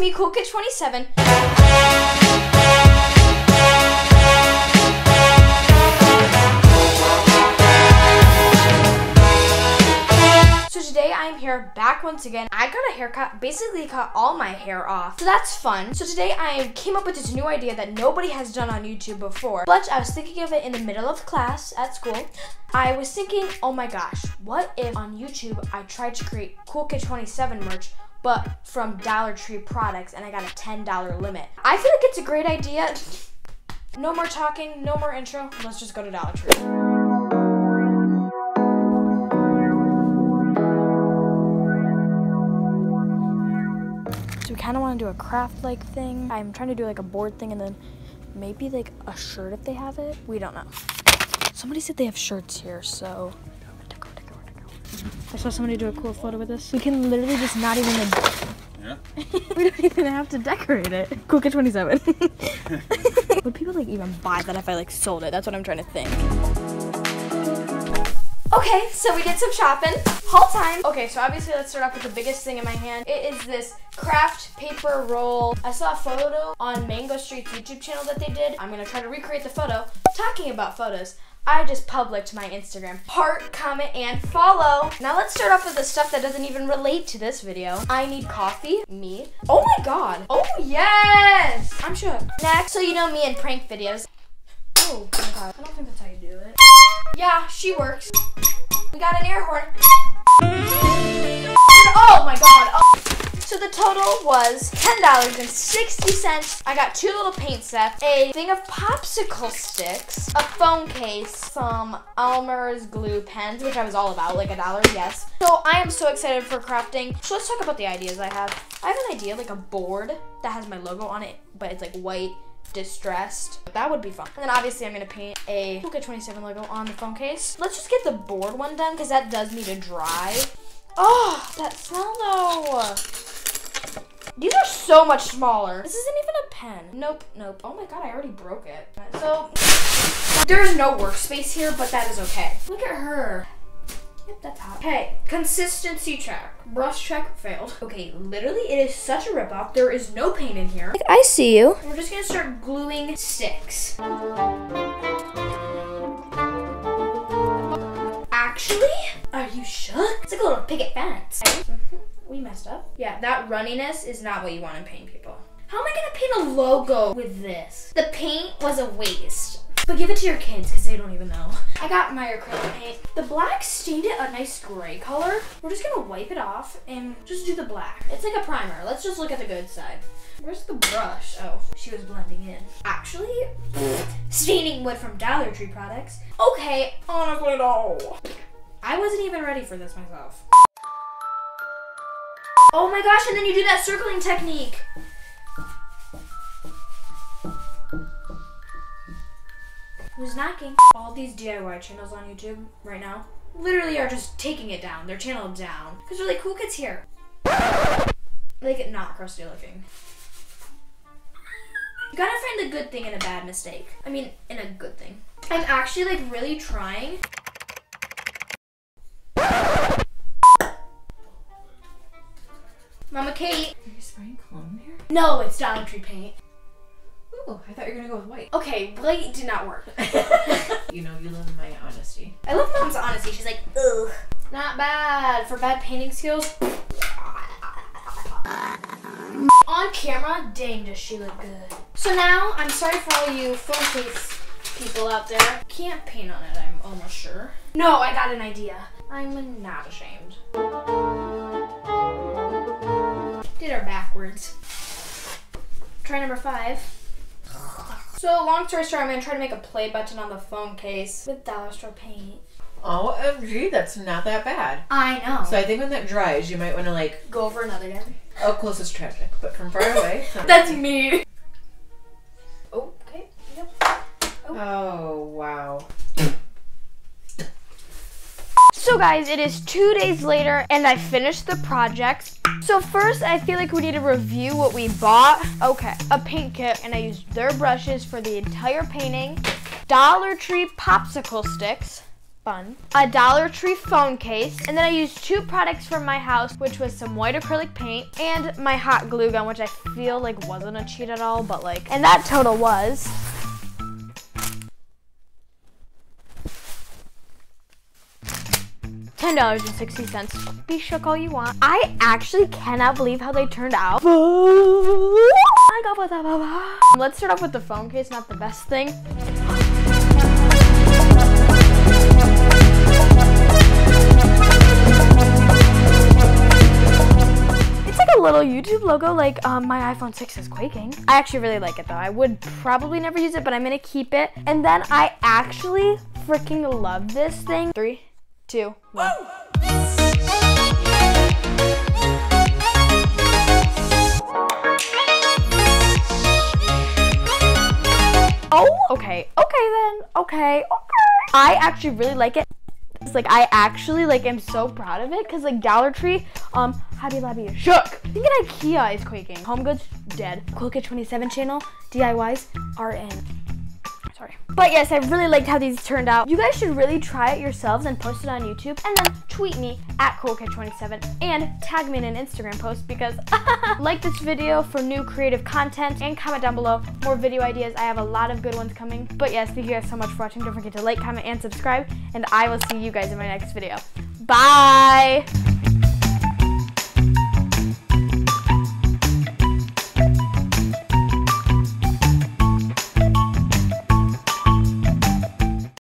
me, Cool Kid 27. So today I'm here back once again. I got a haircut, basically cut all my hair off. So that's fun. So today I came up with this new idea that nobody has done on YouTube before. But I was thinking of it in the middle of class at school. I was thinking, oh my gosh, what if on YouTube I tried to create Cool Kid 27 merch but from Dollar Tree products and I got a $10 limit. I feel like it's a great idea. No more talking, no more intro. Let's just go to Dollar Tree. So we kind of want to do a craft like thing. I'm trying to do like a board thing and then maybe like a shirt if they have it. We don't know. Somebody said they have shirts here, so I saw somebody do a cool photo with this. We can literally just not even. Yeah. we don't even have to decorate it. Cool Kid 27. Would people like even buy that if I like sold it? That's what I'm trying to think. Okay, so we did some shopping. Haul time. Okay, so obviously let's start off with the biggest thing in my hand. It is this craft paper roll. I saw a photo on Mango Street's YouTube channel that they did. I'm gonna try to recreate the photo. Talking about photos, I just published my Instagram. Heart, comment, and follow. Now let's start off with the stuff that doesn't even relate to this video. I need coffee. Me. Oh my god. Oh yes. I'm shook. Next, so you know me in prank videos. Oh my god. I don't think that's how you do it. Yeah, she works. We got an air horn. Oh my god. Oh. So the total was $10.60. I got two little paint sets, a thing of popsicle sticks, a phone case, some Elmer's glue pens, which I was all about, like a dollar, yes. So I am so excited for crafting. So let's talk about the ideas I have. I have an idea, like a board that has my logo on it, but it's like white distressed. That would be fun. And then obviously I'm gonna paint a Kid 27 logo on the phone case. Let's just get the board one done because that does need to dry. Oh, that smell though. These are so much smaller. This isn't even a pen. Nope, nope. Oh my god, I already broke it. So, there's no workspace here, but that is okay. Look at her. Yep, that's hot. Okay, consistency check. Brush check failed. Okay, literally, it is such a ripoff. There is no paint in here. I see you. We're just gonna start gluing sticks. Actually, are you shook? It's like a little picket fence. Mm-hmm. We messed up. Yeah, that runniness is not what you want in paint people. How am I gonna paint a logo with this? The paint was a waste. But give it to your kids because they don't even know. I got my acrylic paint. The black stained it a nice gray color. We're just gonna wipe it off and just do the black. It's like a primer. Let's just look at the good side. Where's the brush? Oh, she was blending in. Actually, staining wood from Dollar Tree products. Okay, honestly no. I wasn't even ready for this myself. Oh my gosh, and then you do that circling technique. Who's knocking? All these DIY channels on YouTube right now literally are just taking it down, their channel down. Because they're like, here? Like, not crusty looking. You gotta find the good thing in a bad mistake. I mean, in a good thing. I'm actually like really trying. No, it's Dollar Tree paint. Ooh, I thought you were gonna go with white. Okay, white did not work. you know, you love my honesty. I love mom's honesty. She's like, ugh. Not bad. For bad painting skills. On camera, dang, does she look good. So now, I'm sorry for all you phone case people out there. Can't paint on it, I'm almost sure. No, I got an idea. I'm not ashamed. Did her backwards. Try number five. So long story short, I'm gonna try to make a play button on the phone case with dollar store paint. Oh, oh, OMG, that's not that bad. I know. So I think when that dries, you might want to like, go over another day. Oh, close is tragic, but from far away. That's me. Oh. Okay. Yep. Oh, wow. So guys, it is two days later and I finished the project. So first, I feel like we need to review what we bought. Okay, a paint kit and I used their brushes for the entire painting. Dollar Tree popsicle sticks. fun. A Dollar Tree phone case. And then I used two products from my house, which was some white acrylic paint and my hot glue gun, which I feel like wasn't a cheat at all, but like, and that total was ten dollars and sixty cents. Be shook all you want. I actually cannot believe how they turned out. Let's start off with the phone case, not the best thing. It's like a little YouTube logo, like um, my iPhone 6 is quaking. I actually really like it though. I would probably never use it, but I'm gonna keep it. And then I actually freaking love this thing. Three, two, one. Oh, okay, okay then, okay, okay. I actually really like it. It's like I actually like am so proud of it because like Dollar Tree, um, Hobby Lobby is shook. Thinking IKEA is quaking. Home Goods dead. Kid 27 channel DIYs are in. Sorry. But yes, I really liked how these turned out. You guys should really try it yourselves and post it on YouTube and then tweet me at CoolKid27 and tag me in an Instagram post because like this video for new creative content and comment down below more video ideas. I have a lot of good ones coming. But yes, thank you guys so much for watching. Don't forget to like, comment, and subscribe. And I will see you guys in my next video. Bye!